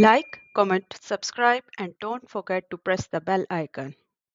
Like, comment, subscribe and don't forget to press the bell icon.